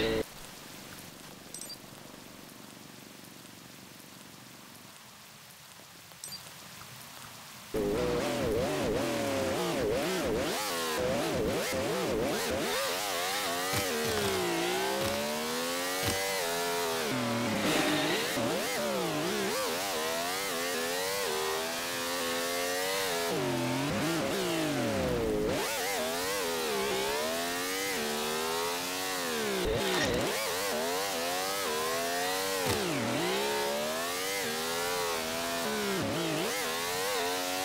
Yeah.